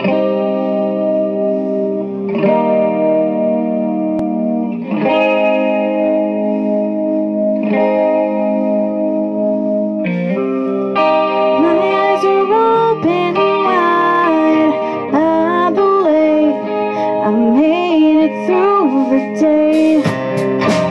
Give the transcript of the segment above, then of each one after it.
goodbye is a second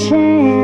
chance.